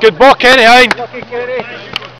Good ball, Kenny Hine.